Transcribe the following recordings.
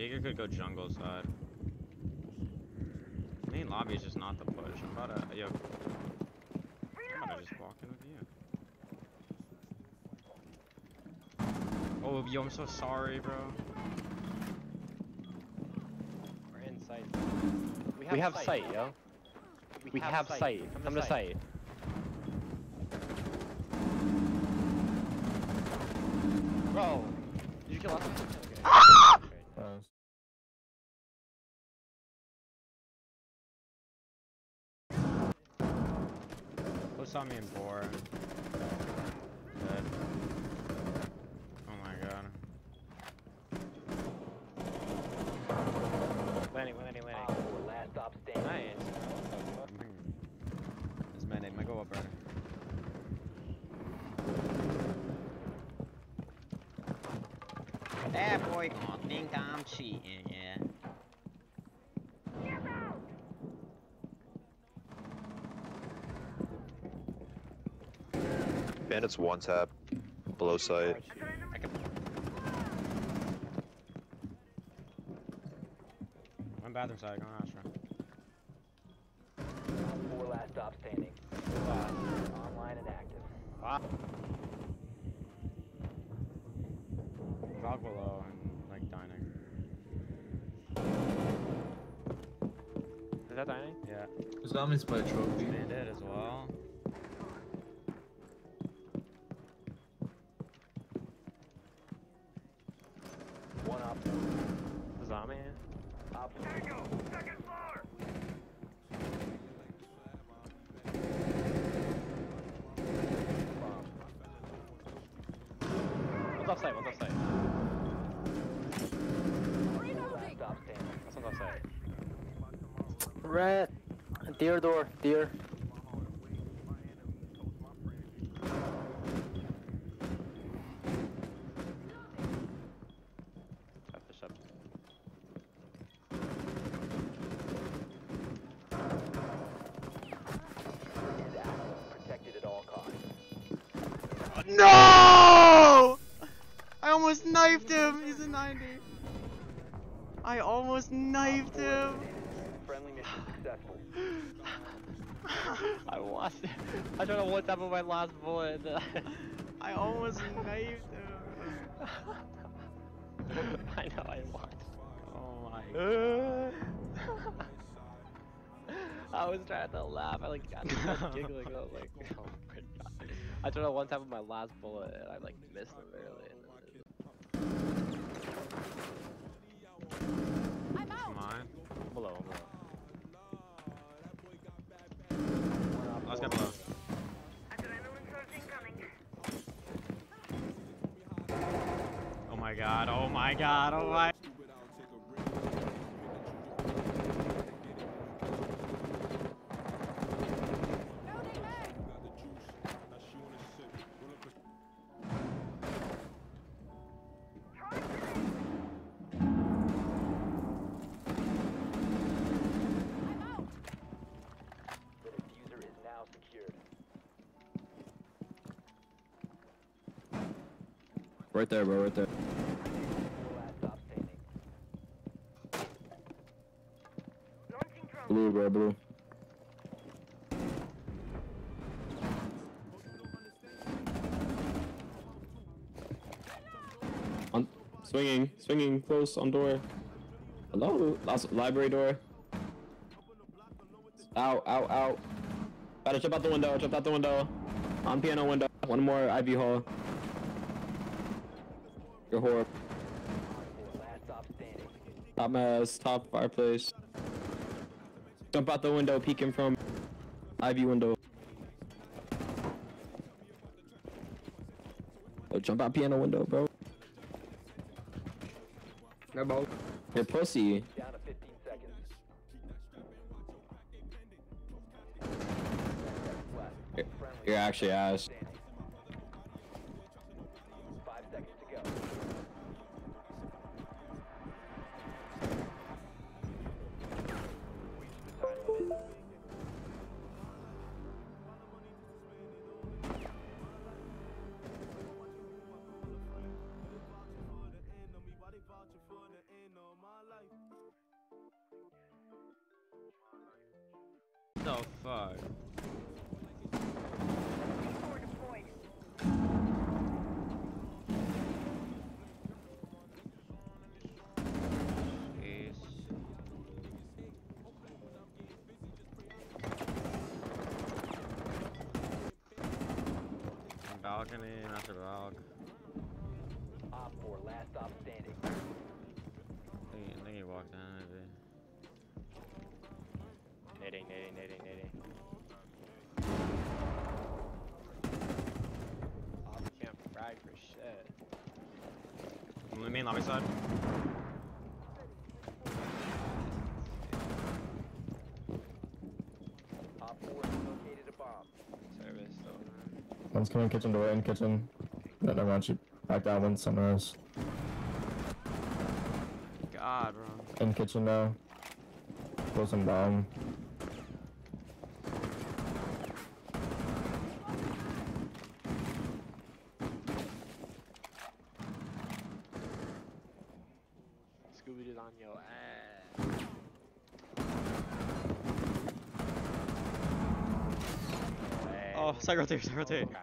Jaeger could go jungle side. Main lobby is just not the push. I'm about to yo. I'm about to just walk in with you. Oh, yo, I'm so sorry, bro. We're in sight. We have sight, yo. We have sight. Come to sight. Bro, did you kill us? saw me in four? Dead. Oh my god. Landing, landing, landing. Ah, Op 4, last stop standing. Nice. Mm-hmm. This man name might go up, Brandon. That boy gonna think I'm cheating, yeah. Bandits one tap. Below sight. I can... One bathroom side, going Astra. 4, last stop standing. Online and active. Wow. Valk below and like dining. Is that dining? Yeah. Zombies by trophy. Bandit as well. One op 4. Zombie? Op 4. One's off site, one's off site. Last stop standing. This one's off site. Red. Deer door. Deer. Tap fish up. Is active. Protected at all costs. No! I almost knifed him. He's a 90. I almost knifed him. Friendly mission successful. I lost it. I tried to one tap with my last bullet. I almost knifed him. I know I lost. Oh my. I was trying to laugh. I like got started giggling. I was like, oh my god. I tried to one tap with my last bullet and I like missed him barely. And then I'm below, I'm below. Got below. Oh my god, oh my god, oh my. Right there, bro. Right there. Four last stop standing. Blue, bro. Blue. On, swinging, swinging close on door. Hello, last library door. Out, out, out. Gotta jump out the window. Jump out the window. On piano window. One more Ivy Hall. You're horrible. Four last stop. Top mess, top fireplace. Jump out the window, peeking from Ivy window. Oh, jump out piano window, bro. No, bro. You're pussy. Down to 15 seconds. Left. You're, Friendly you're actually ass. The? Jeez. Balcony, master balc. Op 4, last stop standing. I think, I think he walked down maybe. Nading, nading, nading, nading. Oh, we can't frag for shit. Main lobby side. Op 4 has located a bomb. Service though. One's coming kitchen door in kitchen. No, never mind. She backed out one somewhere else. God, bro. In kitchen now. Closing bomb. Scooby Doo's on your ass. Oh, side rotate, side rotate. Like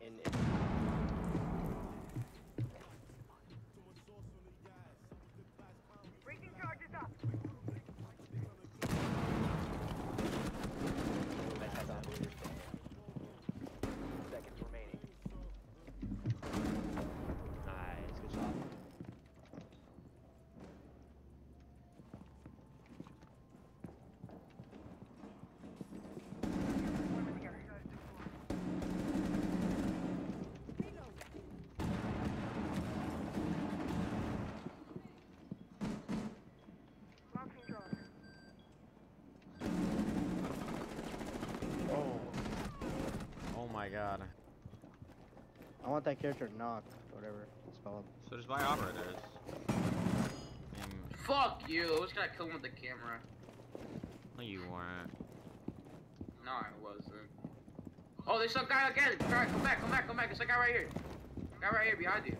in, in Last operator standing. Seconds remaining. nice, good shot. Oh my god. I want that character knocked, whatever it's called. So just buy operators. And Fuck you! I was gonna kill him with the camera. no, you weren't. No, I wasn't. Oh, there's some guy again! Guy, come back, come back, come back! There's a guy right here. Guy right here behind you.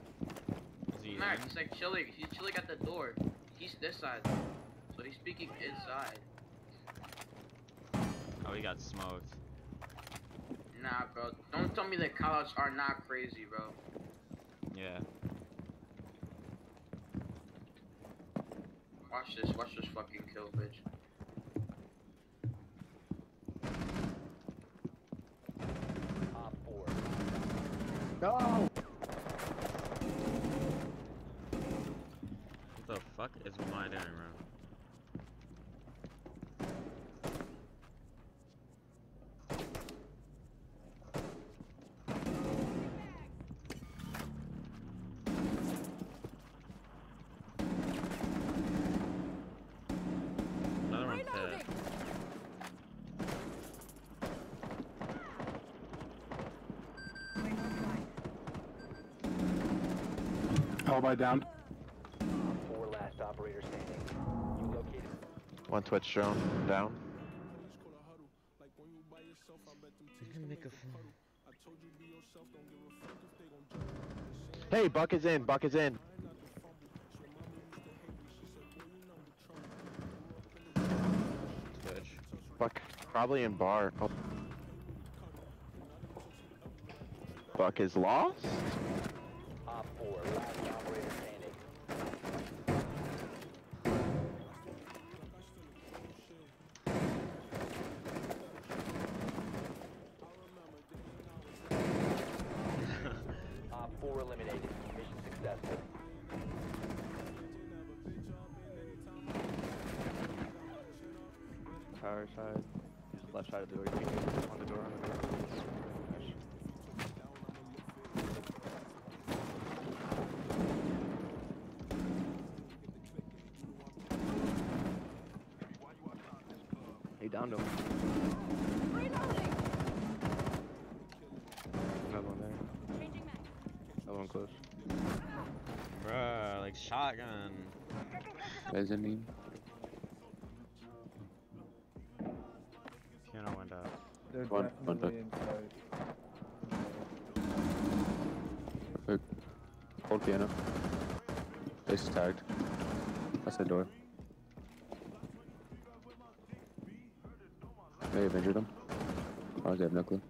Is he Come back, in? he's like chilling. He's chilling at the door. He's this side. So he's speaking inside. Oh, he got smoked. Nah, bro. Don't tell me that callouts are not crazy, bro. Yeah. Watch this. Watch this fucking kill, bitch. Op 4. No! What the fuck is my doing, bro? Alibi down. 4, last operator standing. You located. One Twitch drone down. Hey, Buck is in. Buck is in. Twitch. Buck probably in bar. Oh. Buck is lost. Op 4, last operator standing. Op 4 eliminated. Mission successful. Power side. Left side of the door. On the door. On the door. He downed him. Another one there. Another one close. Bruh, like shotgun. Mezzanine. Piano went out. They're One- one definitely inside. Hold piano. Face is tagged. That's the door. May have injured him. Honestly, I have no clue.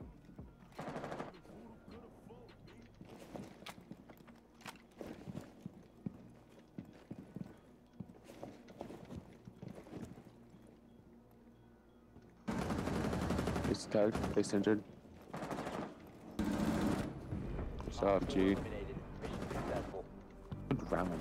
Face tagged, face injured. Soft G. Eliminated. Good round.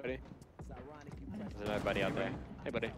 buddy. There's another buddy out there. Hey, buddy.